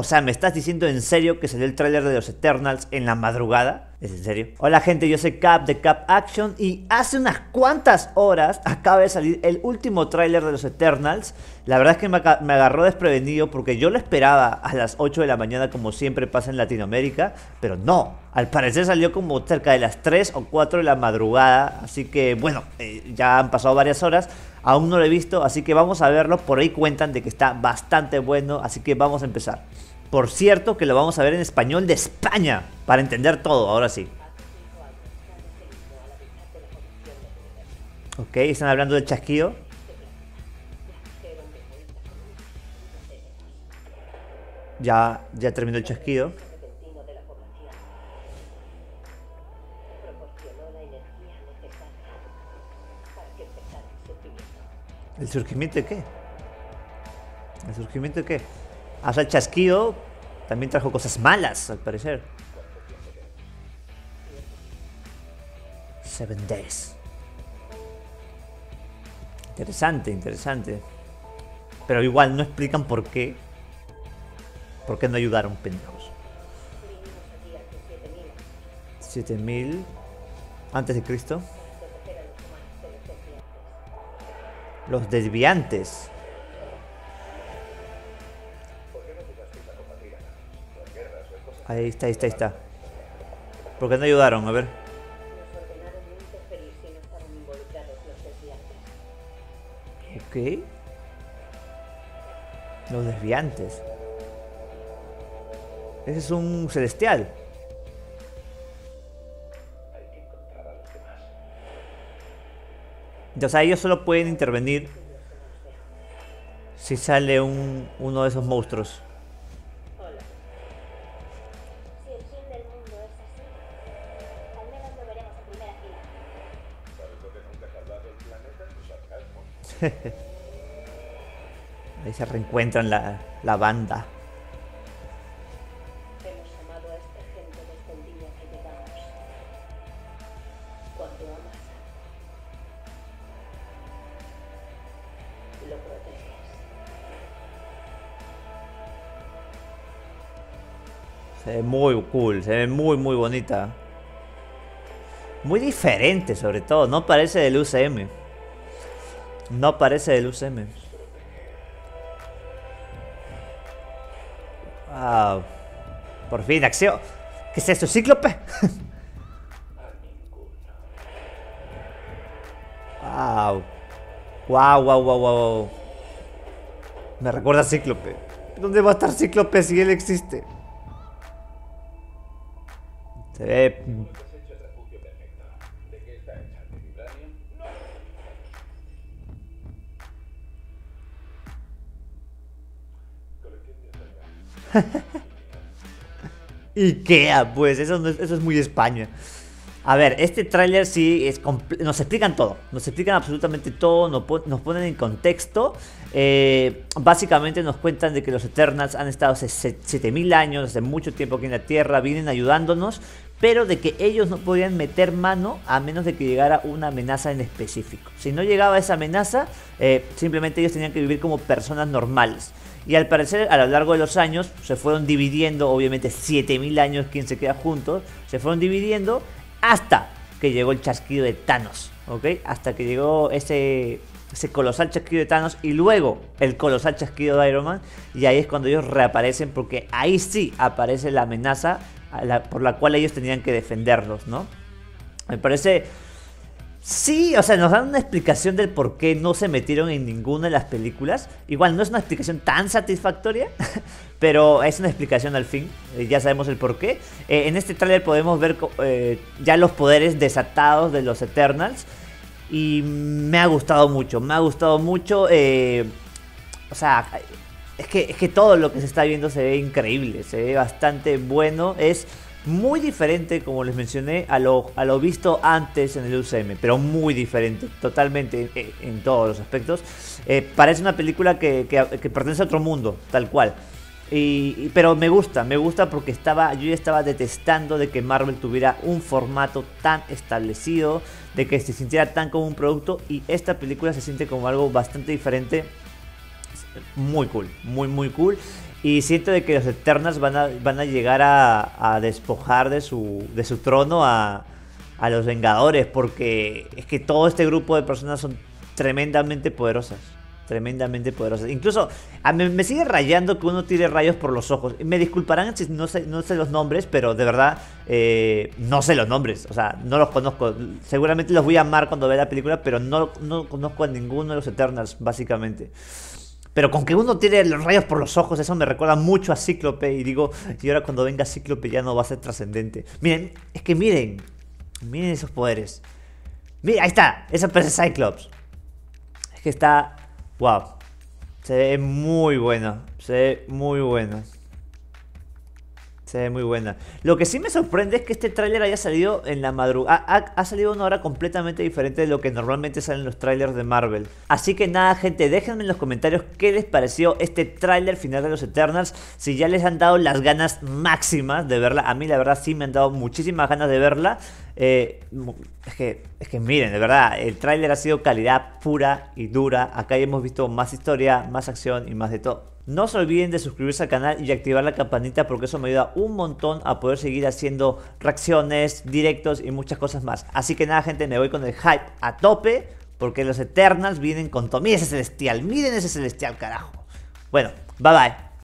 O sea, ¿me estás diciendo en serio que salió el tráiler de los Eternals en la madrugada? ¿Es en serio? Hola gente, yo soy Cap de Cap Action y hace unas cuantas horas acaba de salir el último tráiler de los Eternals. La verdad es que me, agarró desprevenido porque yo lo esperaba a las 8 de la mañana como siempre pasa en Latinoamérica, pero no. Al parecer salió como cerca de las 3 o 4 de la madrugada, así que bueno, eh, ya han pasado varias horas. Aún no lo he visto, así que vamos a verlo. Por ahí cuentan de que está bastante bueno, así que vamos a empezar. Por cierto que lo vamos a ver en español de España, para entender todo, ahora sí. Ok, están hablando del chasquido. Ya, ya terminó el chasquido. ¿El surgimiento de qué? ¿El surgimiento de qué? O el chasquido también trajo cosas malas, al parecer. Seven Days. Interesante, interesante. Pero igual no explican por qué. ¿Por qué no ayudaron, pendejos? 7000 antes de Cristo. Los desviantes. Ahí está, ahí está, ahí está. ¿Por qué no ayudaron? A ver. Ok. Los desviantes. Ese es un celestial. O sea, ellos solo pueden intervenir si sale un, uno de esos monstruos. Ahí se reencuentran la, la banda. Se ve muy cool, se ve muy muy bonita. Muy diferente sobre todo, no parece del UCM. No parece del UCM. Wow. Por fin, acción. ¿Qué es esto, cíclope? wow. Wow, wow, wow, wow. Me recuerda a Cíclope. ¿Dónde va a estar Cíclope si él existe? Se ve Ikea, pues eso, es muy España. A ver, este tráiler sí es nos explican todo, nos explican absolutamente todo, nos, ponen en contexto. Eh, básicamente nos cuentan de que los Eternals han estado hace 7000 años, hace mucho tiempo aquí en la Tierra, vienen ayudándonos, pero de que ellos no podían meter mano a menos de que llegara una amenaza en específico. Si no llegaba esa amenaza, eh, simplemente ellos tenían que vivir como personas normales. Y al parecer, a lo largo de los años, se fueron dividiendo, obviamente 7000 años quien se queda juntos, se fueron dividiendo hasta que llegó el chasquido de Thanos, ¿ok? Hasta que llegó ese, ese colosal chasquido de Thanos y luego el colosal chasquido de Iron Man. Y ahí es cuando ellos reaparecen porque ahí sí aparece la amenaza por la cual ellos tenían que defenderlos, ¿no? Me parece Sí, o sea, nos dan una explicación del por qué no se metieron en ninguna de las películas. Igual no es una explicación tan satisfactoria, pero es una explicación al fin. Eh, ya sabemos el por qué. Eh, en este tráiler podemos ver eh, ya los poderes desatados de los Eternals. Y me ha gustado mucho, me ha gustado mucho. o sea, es que, es que todo lo que se está viendo se ve increíble, se ve bastante bueno. Es muy diferente, como les mencioné, a lo, a lo visto antes en el UCM, pero muy diferente, totalmente en, todos los aspectos. Eh, parece una película que, pertenece a otro mundo, tal cual. Y, pero me gusta, me gusta porque estaba, yo ya estaba detestando de que Marvel tuviera un formato tan establecido, de que se sintiera tan como un producto y esta película se siente como algo bastante diferente. Muy cool, muy muy cool. Y siento de que los Eternals van a, van a llegar a, a despojar de su, de su trono a, a los Vengadores, porque es que todo este grupo de personas son tremendamente poderosas. Tremendamente poderosas. Incluso a mí me sigue rayando que uno tire rayos por los ojos. Me disculparán si no sé, no sé los nombres, pero de verdad eh, no sé los nombres. O sea, no los conozco. Seguramente los voy a amar cuando vea la película, pero no, no conozco a ninguno de los Eternals, básicamente. Pero con que uno tire los rayos por los ojos, eso me recuerda mucho a Cíclope. Y digo, y ahora cuando venga Cíclope ya no va a ser trascendente. Miren, es que miren, miren esos poderes. Mira, ahí está, esa parece Cyclops. Es que está, wow, se ve muy bueno, se ve muy bueno. Se ve muy buena. Lo que sí me sorprende es que este tráiler haya salido en la madrugada. Ha, salido una hora completamente diferente de lo que normalmente salen los trailers de Marvel. Así que nada, gente, déjenme en los comentarios qué les pareció este tráiler final de los Eternals. Si ya les han dado las ganas máximas de verla. A mí la verdad sí me han dado muchísimas ganas de verla. Eh, es, que, es que miren, de verdad, el tráiler ha sido calidad pura y dura. Acá hemos visto más historia, más acción y más de todo. No se olviden de suscribirse al canal y activar la campanita porque eso me ayuda un montón a poder seguir haciendo reacciones, directos y muchas cosas más. Así que nada gente, me voy con el hype a tope porque los Eternals vienen con todo. Miren ese celestial, miren ese celestial carajo. Bueno, bye bye.